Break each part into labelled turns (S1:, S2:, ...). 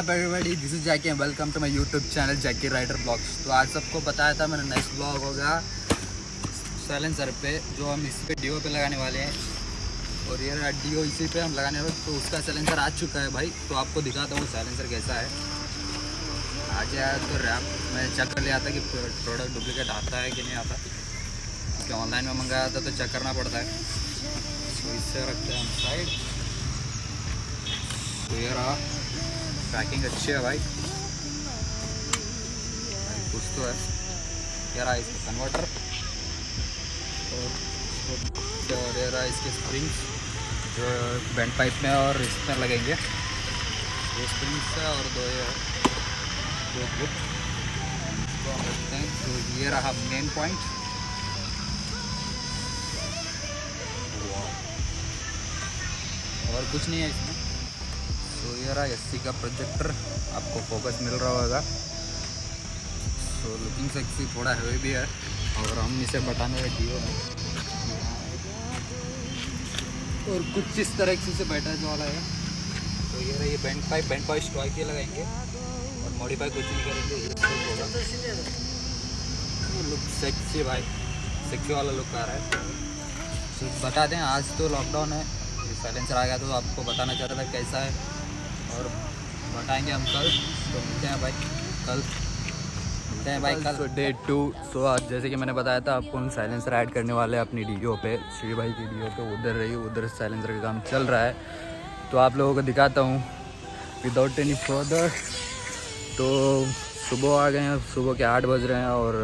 S1: What's up everybody this is Jacky welcome to my YouTube channel Jacky rider blogs तो आज सबको बताया था, मेरा नेक्स्ट ब्लॉग होगा सैलेंसर पे, जो हम इस पे डीओ पे लगाने वाले हैं। और ये डीओ इसी पे हम लगाने वाले तो उसका सैलेंसर आ चुका है भाई। तो आपको दिखाता हूँ सैलेंसर कैसा है। आ जाए तो रैप मैं चेक कर लिया था कि प्रोडक्ट डुप्लीकेट आता है कि नहीं आता। क्योंकि ऑनलाइन में मंगाया था तो चेक करना पड़ता है। तो इससे रखते हैं हम साइड तो ये रहा पैकिंग अच्छी है भाई। कुछ तो है। ये रहा इसका कन्वर्टर और और ये रहा इसके स्प्रिंग्स जो बेंड पाइप में और इस पर लगेंगे। दो स्प्रिंग्स है और दो ये दो ग्रिप हम हैं। तो ये रहा मेन पॉइंट और कुछ नहीं है इसमें। तो ये रहा एस का प्रोजेक्टर आपको फोकस मिल रहा होगा। सो लुकिंग सेक्सी थोड़ा हैवी भी है, और हम इसे बताने में डीओ है। और कुछ इस तरह से इसे बैठा वाला है। तो ये रहा ये बैंड पाइप बैंड पाइप स्टॉय के लगाएँगे, और मॉडिफाई कुछ नहीं करेंगे लुक सेक्सी भाई सेक्सी वाला लुक आ रहा है। बता दें, आज तो लॉकडाउन है साइलेंसर आ गया तो आपको बताना चाह रहा था कैसा है। और बताएँगे हम कल तो मिलते हैं भाई कल। मिलते हैं भाई कल। तो डे टू सो आज जैसे कि मैंने बताया था आपको हम साइलेंसर ऐड करने वाले हैं अपनी डी पे श्री भाई की डी पे उधर रही उधर साइलेंसर का काम चल रहा है। तो आप लोगों को दिखाता हूँ विदाउट एनी फर्दर तो सुबह आ गए हैं सुबह के आठ बज रहे हैं और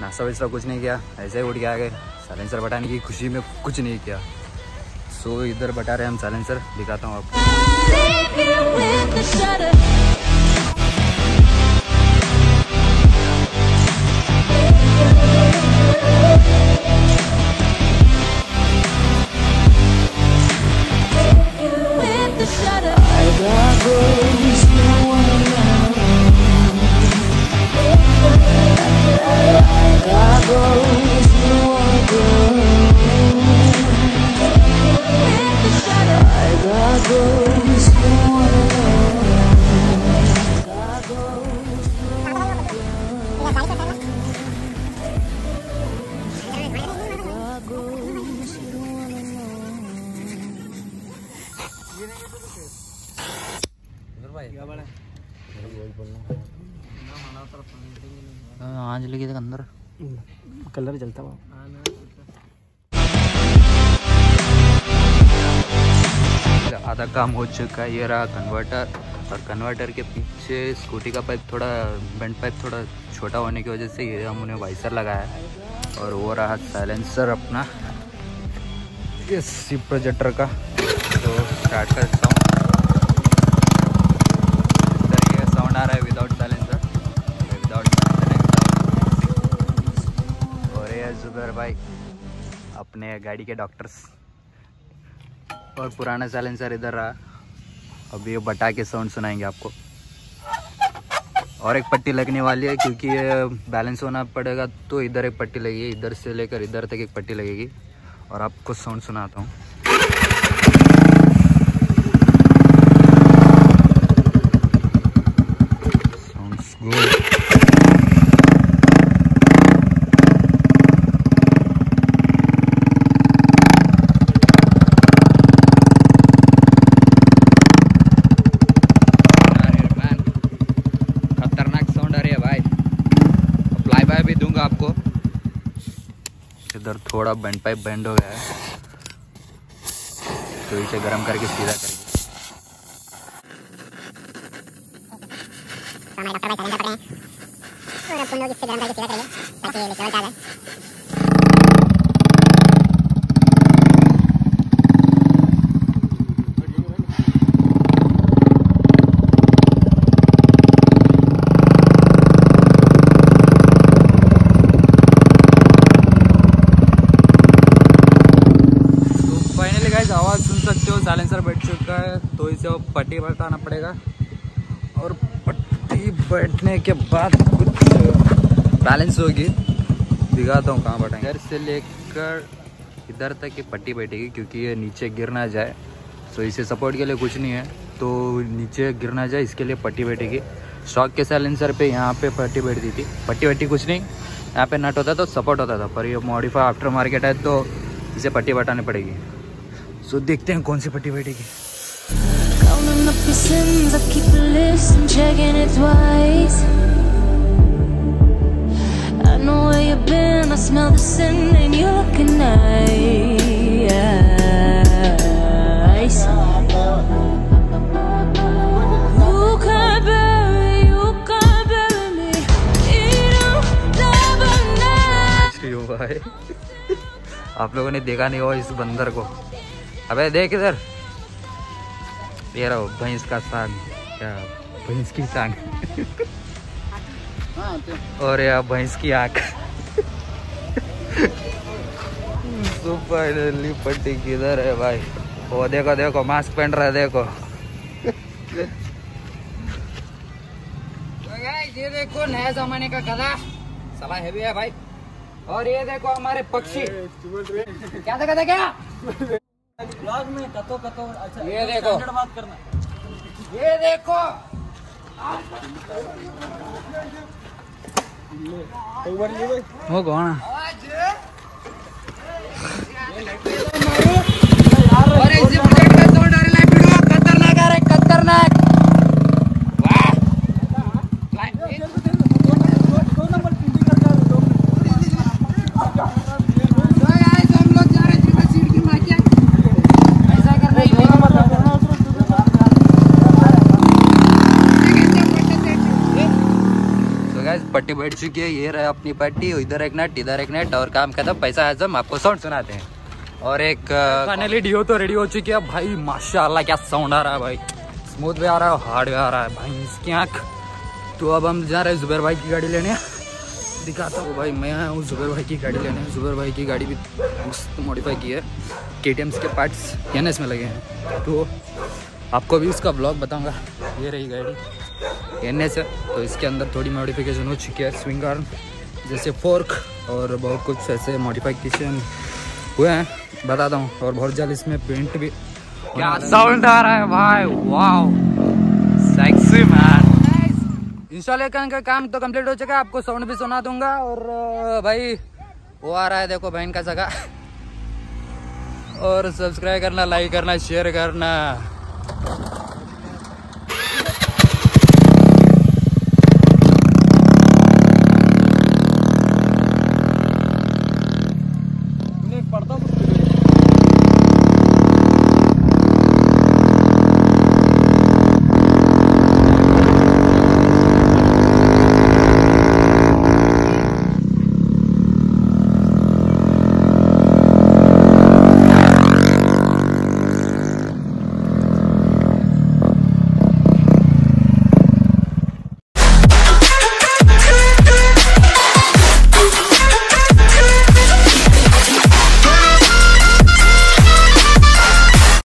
S1: नाश्ता वास्ता कुछ नहीं किया ऐसे ही उठ के आ गए साइलेंसर बटाने की खुशी में कुछ नहीं किया। सो so, इधर बटा रहे हैं हम साइलेंसर दिखाता हूँ आपको। leave you with a shudder आज लगी तक अंदर।
S2: कलर जलता हुआ।
S1: आधा काम हो चुका है ये रहा कन्वर्टर और कन्वर्टर के पीछे स्कूटी का पाइप थोड़ा बेंड पाइप थोड़ा छोटा होने की वजह से ये हम उन्हें वाइसर लगाया है। और वो रहा साइलेंसर अपना। ये सी प्रोजेक्टर का। तो स्टार्ट करता साउंड ये जुबैर भाई, अपने गाड़ी के डॉक्टर्स और पुराना साइलेंसर इधर रहा। अभी ये बटा के साउंड सुनाएँगे आपको। और एक पट्टी लगने वाली है, क्योंकि बैलेंस होना पड़ेगा तो इधर एक पट्टी लगेगी, इधर से लेकर इधर तक एक पट्टी लगेगी। और आपको साउंड सुनाता हूँ। Sounds good. अरे मैन खतरनाक साउंड आ रही है भाई अप्लाई बाय भी दूँगा आपको इधर थोड़ा बैंड पाइप बैंड हो गया है। तो इसे गर्म करके सीधा करेंगे।
S3: हमारे डॉक्टर भाई चैलेंज कर रहे हैं और अपन लोग इससे गर्म करके सीधा करेंगे ताकि आ जाए
S1: तो फाइनली गाइस आवाज़ सुन सकते हो साइलेंसर बैठ चुका है तो इसे अब पट्टी बताना पड़ेगा। और पट्टी बैठने के बाद कुछ बैलेंस होगी। दिखाता हूँ कहाँ बैठेंगे। इधर से लेकर इधर तक की पट्टी बैठेगी, क्योंकि ये नीचे गिर ना जाए। तो इसे सपोर्ट के लिए कुछ नहीं है। तो नीचे गिर ना जाए, इसके लिए पट्टी बैठेगी। स्टॉक के साइलेंसर पे यहाँ पे पट्टी बैठती थी। पट्टी वट्टी कुछ नहीं। यहाँ पे नट होता तो सपोर्ट होता था। पर ये मॉडिफाई आफ्टर मार्केट है तो इसे पट्टी बटानी पड़ेगी। सो देखते हैं कौन सी पट्टी बैठेगी। आप लोगों ने देखा नहीं हो इस बंदर को। अबे देख इधर। ये रहो भैंस का साग। क्या भैंस की साग। और यार भैंस की आँख। फाइनली पट्टी किधर है भाई? वो देखो देखो मास्क पहन रहा है देखो। ये देखो नया जमाने का गधा। सला हैवी है भाई। और ये देखो हमारे पक्षी। क्या देखा था क्या?
S2: ब्लॉग में कतो कतो अच्छा
S1: ये देखो।
S2: बात करना।
S1: ये देखो। वो कौन अरे इसी बुलेट का साउंड आ रहा है वीडियो खतरनाक आ रहा है खतरनाक वाह तो guys, हम लोग जा रहे हैं ट्रिपल सीट की माचिया ऐसा करना ही नहीं तो पट्टी बैठ चुकी है, ये रहा अपनी पट्टी इधर एक नट, इधर एक नट, और काम खत्म, पैसा आज़म आपको साउंड सुनाते हैं। और एक फाइनली डियो तो रेडी हो चुकी है। भाई, माशाल्लाह, क्या साउंड आ रहा है भाई। स्मूथ भी आ रहा है हार्ड भी आ रहा है। भाई, इसकी आँख। तो अब हम जा रहे हैं जुबैर भाई की गाड़ी लेने। दिखाता हूँ भाई, मैं हूँ जुबैर भाई की गाड़ी लेने। जुबैर भाई की गाड़ी भी मस्त मॉडिफाई की है। के के पार्ट्स एन में लगे हैं। तो आपको भी उसका ब्लॉग बताऊँगा। ये रही गाड़ी। एन एस है तो इसके अंदर थोड़ी मॉडिफिकेशन हो चुकी है स्विंग आर्म जैसे फोर्क और बहुत कुछ ऐसे मॉडिफिकेशन हुए हैं बताता हूँ और बहुत जल्द इसमें पेंट भी क्या साउंड आ रहा है भाई? वाओ सेक्सी मैन इंस्टॉलेशन का काम तो कंप्लीट हो चुका है आपको साउंड भी सुना दूँगा और भाई वो आ रहा है देखो बहन का जगह। और सब्सक्राइब करना लाइक करना शेयर करना।